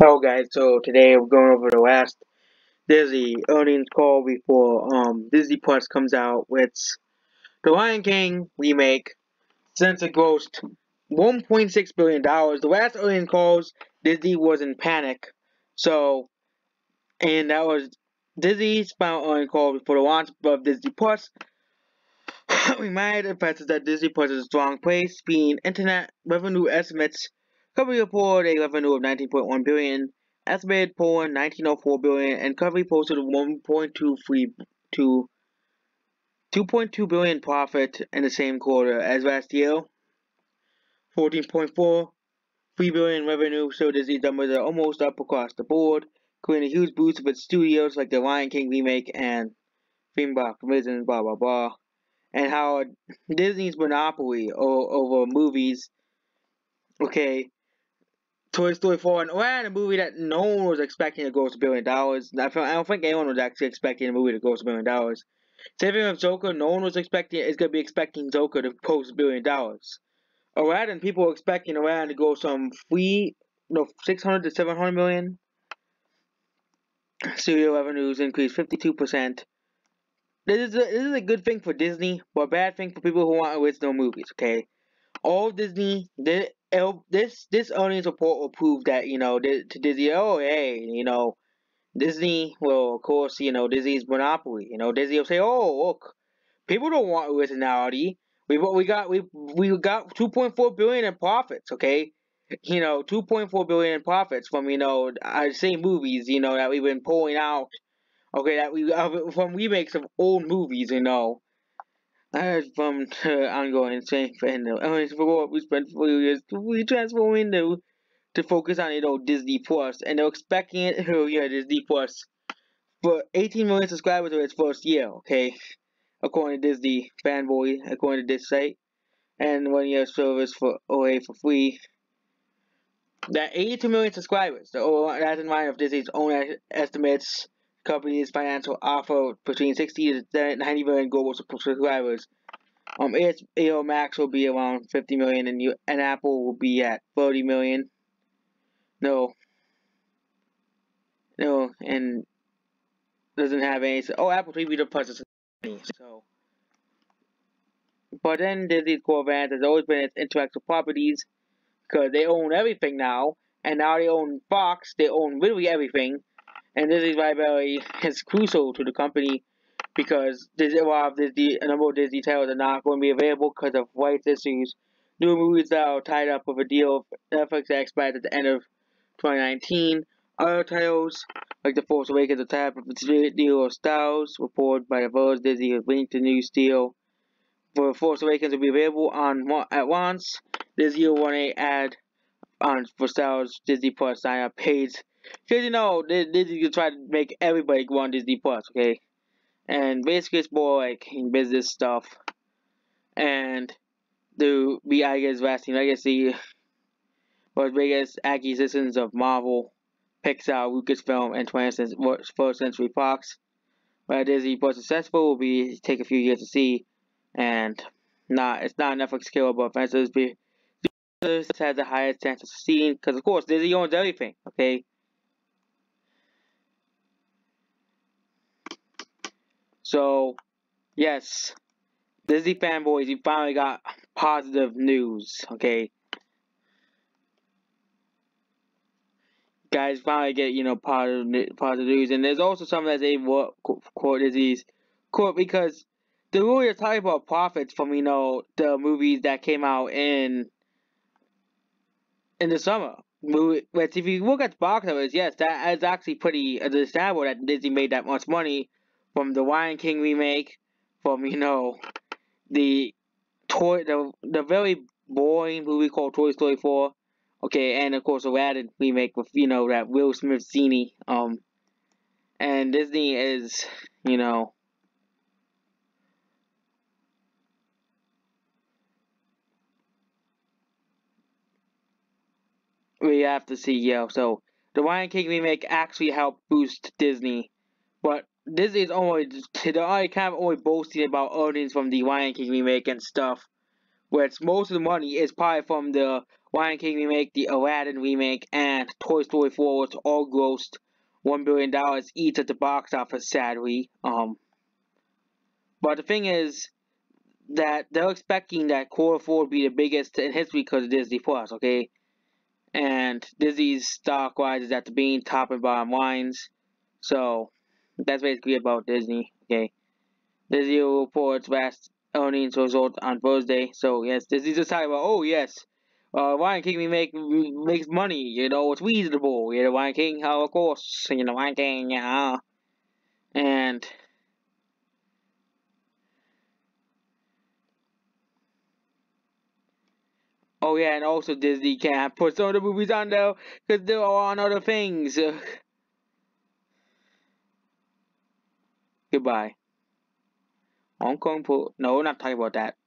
Hello guys, so today we're going over the last Disney earnings call before um Disney Plus comes out with the Lion King remake since it grossed $1.6 billion. The last earnings calls, Disney was in panic. So, and that was Disney's final earnings call before the launch of Disney Plus. Reminded investors that Disney Plus is a strong place, being internet revenue estimates Company reported a revenue of 19.1 billion, estimated for 1904 billion, and company posted 1.23 to 2.2 billion profit in the same quarter as last year. 14.4 3 billion revenue, so these numbers are almost up across the board, creating a huge boost with studios like the Lion King remake and park visions, blah blah blah. And how Disney's monopoly over movies okay, Toy Story 4 and a movie that no one was expecting to gross a billion dollars. I don't think anyone was actually expecting a movie to gross a billion dollars. Same thing with Joker, no one was expecting is gonna be expecting Joker to post a billion dollars. Aladdin, people were expecting Aladdin to go some three no six hundred to seven hundred million. Studio revenues increased fifty two percent. This is a, this is a good thing for Disney, but a bad thing for people who want original movies. Okay, all Disney did this this earnings report will prove that you know to Disney. Oh, hey, you know, Disney. Well, of course, you know Disney's monopoly. You know, Disney will say, "Oh, look, people don't want originality. We we got we we got 2.4 billion in profits. Okay, you know, 2.4 billion in profits from you know our same movies. You know that we've been pulling out. Okay, that we uh, from remakes of old movies. You know." I from the ongoing fandom. I mean, for what we spent four years, we transform into to focus on know Disney Plus, and they're expecting it. Oh yeah, Disney Plus for 18 million subscribers in its first year. Okay, according to Disney fanboy, according to this site, and one year service for OA for free. That 82 million subscribers. So that's in line of Disney's own estimates company's financial offer between 60 to 90 million global subscribers. Um, HBO Max will be around 50 million, and you and Apple will be at 30 million. No, no, and doesn't have any. Oh, Apple TV Plus is so. But then Disney's core has always been its intellectual properties, because they own everything now, and now they own Fox. They own literally everything and Disney's viability is crucial to the company because a number of Disney titles are not going to be available because of rights issues, new movies that are tied up with a deal with Netflix that expires at the end of 2019. Other titles, like The Force Awakens, are tied up with a deal of styles, reported by The Verge. Disney has linked a new deal for Force Awakens will be available on at once. Disney will want to add on for styles Disney Plus sign up page because you know, Disney can try to make everybody go on Disney Plus, okay? And basically, it's more like in business stuff. And the be I guess legacy was biggest acquisitions of Marvel, Pixar, Lucasfilm, and 21st Century Fox. But Disney was successful will be take a few years to see, and not it's not Netflix killer, but fans be this has the highest chance of succeeding because of course Disney owns everything. Okay, So, yes, Disney fanboys, you finally got positive news, okay? Guys finally get, you know, positive, positive news. And there's also some that's a quote disease quote because the really are talking about profits from, you know, the movies that came out in in the summer. Movie, but if you look at the box office, yes, that is actually pretty understandable that Disney made that much money from the Lion King remake, from you know the toy the the very boring movie called Toy Story 4. Okay, and of course Aladdin remake with you know that Will Smith genie. Um, and Disney is you know. We have to see, yeah. So the Lion King remake actually helped boost Disney, but this is only they're already kind of only boasting about earnings from the Lion King remake and stuff, which most of the money is probably from the Lion King remake, the Aladdin remake, and Toy Story 4, which all grossed one billion dollars each at the box office. Sadly, um, but the thing is that they're expecting that quarter four would be the biggest in history because of Disney Plus. Okay, and Disney's stock rises at the being top and bottom lines. So that's basically about Disney. Okay, Disney will report its earnings result on Thursday. So yes, Disney's talking about. Oh yes, uh, Lion King we make makes money. You know, it's reasonable. You know, Lion King, how of course. You know, Lion King, yeah. And Oh yeah, and also Disney can't put some of the movies on there because they're on other things. Goodbye. Hong Kong po no, we're not talking about that.